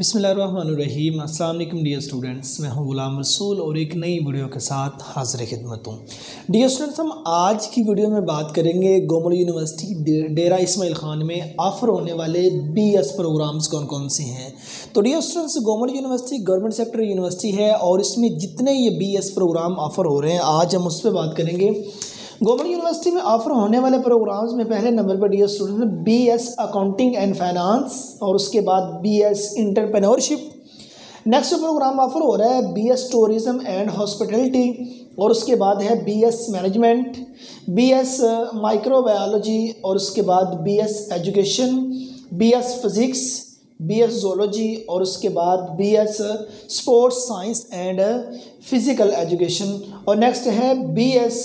बिसमीम अल्लाम dear students. मैं हूँ गुलाम रसूल और एक नई वीडियो के साथ हाजिर खिदमत हूँ। डियर स्टूडेंट्स, हम आज की वीडियो में बात करेंगे गोमल यूनिवर्सिटी डेरा इसमाइल ख़ान में ऑफ़र होने वाले बीएस प्रोग्राम्स कौन कौन से हैं। तो dear students, Gomal university government sector university है और इसमें जितने ये बी प्रोग्राम ऑफ़र हो रहे हैं, आज हम उस पर बात करेंगे। गवर्नमेंट यूनिवर्सिटी में ऑफ़र होने वाले प्रोग्राम्स में पहले नंबर पर the student B S accounting and finance और उसके बाद B S entrepreneurship next program offer हो रहा है B S tourism and hospitality और उसके बाद है B S management B S microbiology और उसके बाद B S education B S physics B S zoology और उसके बाद B S sports science and physical education और नेक्स्ट है B S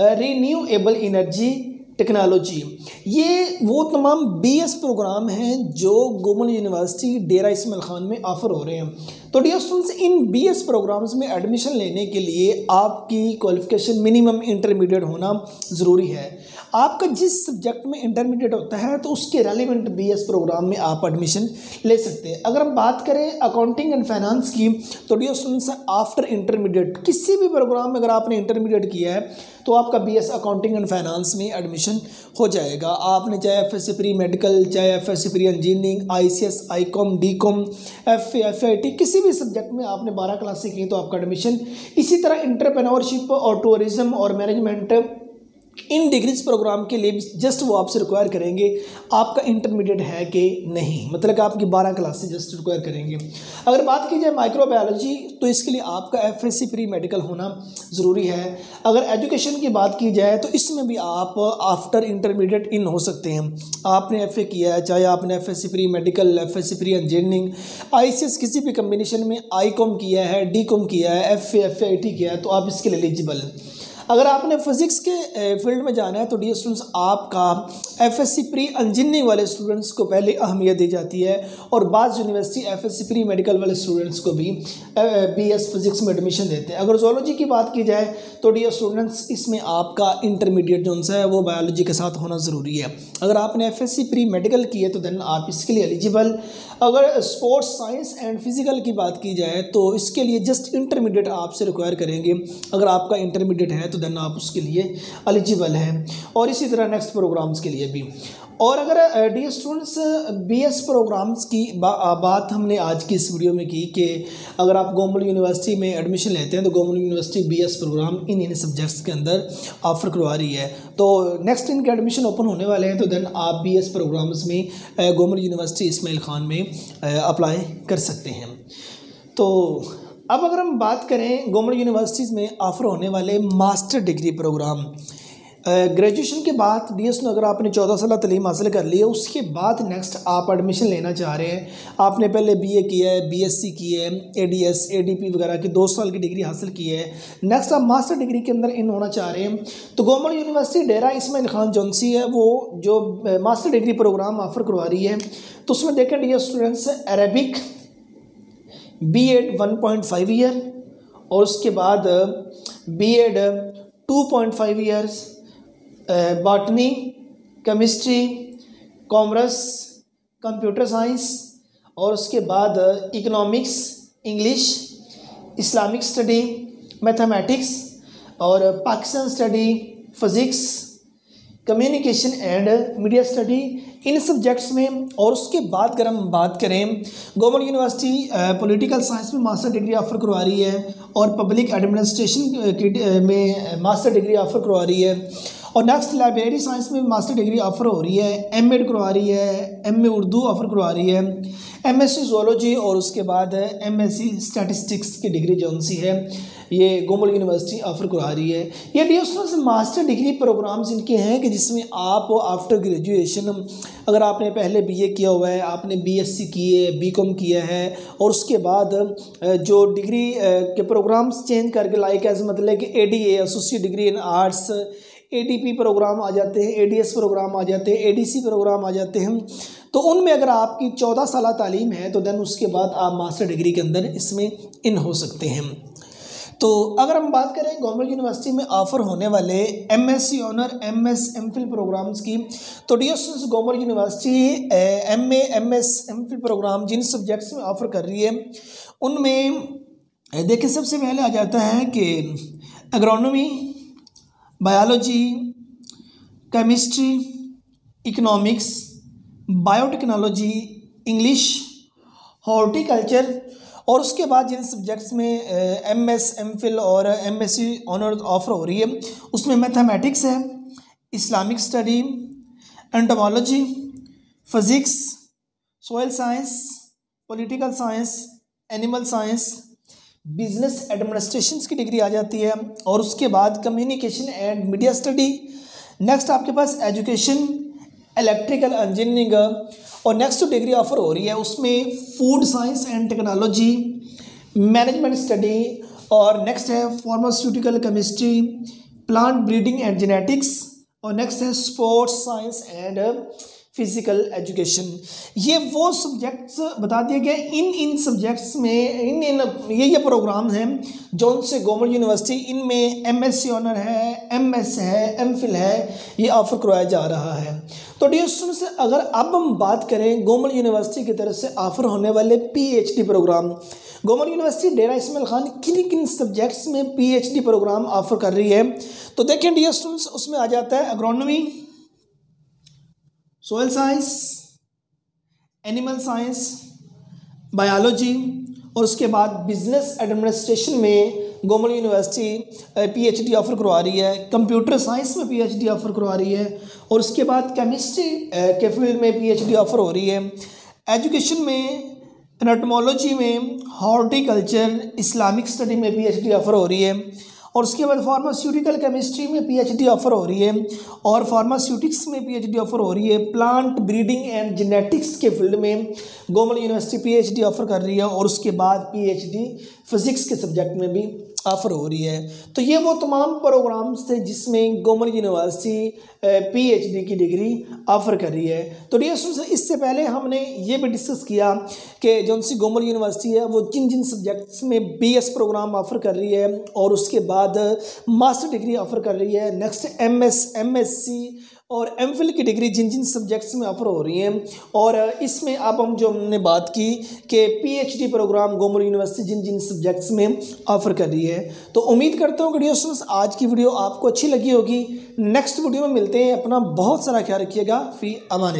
renewable energy technology ये वो तमाम बी एस प्रोग्राम हैं जो गोमल यूनिवर्सिटी डेरा इसमाइल ख़ान में ऑफ़र हो रहे हैं। तो डियर स्टूडेंट्स इन बीएस प्रोग्राम्स में एडमिशन लेने के लिए आपकी क्वालिफ़िकेशन मिनिमम इंटरमीडिएट होना ज़रूरी है। आपका जिस सब्जेक्ट में इंटरमीडिएट होता है तो उसके रेलिवेंट बीएस प्रोग्राम में आप एडमिशन ले सकते हैं। अगर हम बात करें अकाउंटिंग एंड फाइनेंस की तो डियर स्टूडेंट्स आफ्टर इंटरमीडिएट किसी भी प्रोग्राम में अगर आपने इंटरमीडिएट किया है तो आपका बीएस अकाउंटिंग एंड फाइनेंस में एडमिशन हो जाएगा। आपने चाहे एफ़ एस प्री मेडिकल चाहे F S pre engineering I C S I com D com F F I T किसी भी सब्जेक्ट में आपने बारह क्लासें की तो आपका एडमिशन इसी तरह इंटरप्रेनोरशिप और टूरिज़्म और मैनेजमेंट इन डिग्रीज प्रोग्राम के लिए जस्ट वो आपसे रिक्वायर करेंगे, आपका इंटरमीडिएट है कि नहीं? मतलब कि आपकी बारह क्लास से जस्ट रिक्वायर करेंगे। अगर बात की जाए माइक्रोबायोलॉजी तो इसके लिए आपका एफ़ एस प्री मेडिकल होना ज़रूरी है। अगर एजुकेशन की बात की जाए तो इसमें भी आप आफ्टर इंटरमीडिएट इन हो सकते हैं। आपने एफ़ ए किया है, चाहे आपने F S C pre medical F S C pre engineering I किसी भी कम्बिनेशन में आई किया है डी किया है एफ़ ए किया है तो आप इसके लिए एलिजिबल हैं। अगर आपने फिज़िक्स के फ़ील्ड में जाना है तो डी स्टूडेंट्स आपका F S C pre engineering वाले स्टूडेंट्स को पहले अहमियत दी जाती है और बाद university F S C pre medical वाले स्टूडेंट्स को भी बी एस फिज़िक्स में एडमिशन देते हैं। अगर जोलॉजी की बात की जाए तो डी स्टूडेंट्स इसमें आपका इंटरमीडिएट जो है, वो बायोलॉजी के साथ होना ज़रूरी है। अगर आपने F S C pre medical की है तो देन आप इसके लिए एलिजिबल अगर स्पोर्ट्स साइंस एंड फ़िज़िकल की बात की जाए तो इसके लिए जस्ट इंटरमीडिएट आपसे रिक्वायर करेंगे। अगर आपका इंटरमीडिएट है तो देन आप उसके लिए एलिजिबल हैं। और इसी तरह नेक्स्ट प्रोग्राम्स के लिए भी। और अगर the students B S programs की बा, बात हमने आज की इस वीडियो में की कि अगर आप गोमल यूनिवर्सिटी में एडमिशन लेते हैं तो Gomal university B S program इन इन सब्जेक्ट्स के अंदर ऑफ़र करवा रही है। तो नेक्स्ट इनके एडमिशन ओपन होने वाले हैं तो देन आप बी एस प्रोग्राम्स में गोमल यूनिवर्सिटी इसमाइल ख़ान में अप्लाई कर सकते हैं। तो अब अगर हम बात करें गोमल यूनिवर्सिटीज़ में ऑफ़र होने वाले मास्टर डिग्री प्रोग्राम ग्रेजुएशन के बाद डी एस अगर आपने चौदह साल तलीम हासिल कर ली है, उसके बाद नेक्स्ट आप एडमिशन लेना चाह रहे हैं। आपने पहले बीए किया है बीएससी की है एडीएस एडीपी वगैरह की दो साल की डिग्री हासिल की है। नेक्स्ट आप मास्टर डिग्री के अंदर इन होना चाह रहे हैं। तो गवर्नमेंट यूनिवर्सिटी डेरा इसमाइल खान जौनसी है, वो जो मास्टर डिग्री प्रोग्राम ऑफ़र करवा रही है। तो उसमें देखें the students Arabic B Ed one point five year और उसके बाद B Ed two point five years botany chemistry commerce computer science और उसके बाद economics English Islamic study mathematics और Pakistan study physics communication and media study in subjects में और उसके बाद अगर हम बात करें गवर्नमेंट यूनिवर्सिटी पॉलिटिकल साइंस में मास्टर डिग्री ऑफ़र करवा रही है और पब्लिक एडमिनिस्ट्रेशन में मास्टर डिग्री ऑफ़र करवा रही है। और नेक्स्ट लाइब्रेरी साइंस में मास्टर डिग्री ऑफ़र हो रही है एम एड करवा रही है एम ए उर्दू ऑफ़र करवा रही है एम एस सी जोलॉजी और उसके बाद एम एस सी स्टैटिस्टिक्स की डिग्री जो सी है, ये गोमल यूनिवर्सिटी ऑफ़र करवा रही है। ये डी से मास्टर डिग्री प्रोग्राम्स इनके हैं कि जिसमें आप आफ्टर ग्रेजुएशन अगर आपने पहले बीए किया हुआ है, आपने बीएससी है बीकॉम किया है, और उसके बाद जो डिग्री के प्रोग्राम्स चेंज करके लाइक एज मतलब कि A D associate degree in arts ATP program आ जाते हैं एडीएस प्रोग्राम आ जाते हैं एडीसी प्रोग्राम आ जाते हैं। तो उनमें अगर आपकी चौदह साल तालीम है तो देन उसके बाद आप मास्टर डिग्री के अंदर इसमें इन हो सकते हैं। तो अगर हम बात करें, गवर्नमेंट यूनिवर्सिटी में ऑफ़र होने वाले M S C honour M S M phil programs की तो D S government university M A M S M phil program Jin subjects में ऑफ़र कर रही है, उनमें देखिए, सबसे पहले आ जाता है कि agronomy biology chemistry economics biotechnology English horticulture और उसके बाद जिन सब्जेक्ट्स में एम एस एम फिल और M S C honour offer हो रही है, उसमें मैथमेटिक्स है Islamic study entomology physics soil science political science animal science business administration की डिग्री आ जाती है और उसके बाद communication and media study next आपके पास एजुकेशन इलेक्ट्रिकल इंजीनियरिंग और नेक्स्ट जो डिग्री ऑफ़र हो रही है उसमें food science and technology management study और नेक्स्ट है pharmaceutical chemistry plant breeding and genetics और नेक्स्ट है sports science and physical education ये वो सब्जेक्ट्स बता दिए गए इन इन सब्जेक्ट्स में, इन इन, ये ये प्रोग्राम हैं, जो उनसे गवर्नमेंट यूनिवर्सिटी इनमें एम एस सी ऑनर है एम एस है एम फिल है, ये ऑफ़र करवाया जा रहा है। तो डी स्टूडेंट्स अगर अब हम बात करें, गवर्नमेंट यूनिवर्सिटी की तरफ़ से ऑफ़र होने वाले P H D program government university Dera Ismail Khan किन किन सब्जेक्ट्स में P H D program offer कर रही है? तो देखें डी स्टूडेंट्स उसमें आ जाता है agronomy soil science animal science biology और उसके बाद बिज़नेस एडमिनिस्ट्रेशन में गवर्नमेंट यूनिवर्सिटी पीएचडी ऑफ़र करवा रही है कंप्यूटर साइंस में पीएचडी ऑफ़र करवा रही है, और उसके बाद केमिस्ट्री के फ़ील्ड में पीएचडी ऑफ़र हो रही है। एजुकेशन में एनाटमोलॉजी में हॉर्टिकल्चर इस्लामिक स्टडी में पीएचडी ऑफ़र हो रही है। और उसके बाद फार्मास्यूटिकल केमिस्ट्री में पीएचडी ऑफ़र हो रही है और फार्मास्यूटिक्स में पीएचडी ऑफ़र हो रही है प्लांट ब्रीडिंग एंड जेनेटिक्स के फ़ील्ड में। गोमल यूनिवर्सिटी पीएचडी ऑफ़र कर रही है और उसके बाद पीएचडी फिजिक्स के सब्जेक्ट में भी। ऑफ़र हो रही है। तो ये वो तमाम प्रोग्राम्स थे जिसमें गवर्नमेंट यूनिवर्सिटी पीएचडी की डिग्री ऑफ़र कर रही है। तो डियर स्टूडेंट्स इससे पहले हमने ये भी डिस्कस किया कि जो सी गवर्नमेंट यूनिवर्सिटी है, वो जिन जिन सब्जेक्ट्स में बीएस प्रोग्राम ऑफ़र कर रही है और उसके बाद मास्टर डिग्री ऑफ़र कर रही है। नेक्स्ट एमएस एमएससी और एम की डिग्री जिन जिन सब्जेक्ट्स में ऑफ़र हो रही हैं, और इसमें अब हम जो हमने बात की कि पीएचडी प्रोग्राम गोमर यूनिवर्सिटी जिन जिन सब्जेक्ट्स में ऑफ़र कर रही है। तो उम्मीद करता हूँ वीडियो स्टूडेंट्स आज की वीडियो आपको अच्छी लगी होगी। नेक्स्ट वीडियो में मिलते हैं। अपना बहुत सारा ख्याल रखिएगा। फ़ी अमान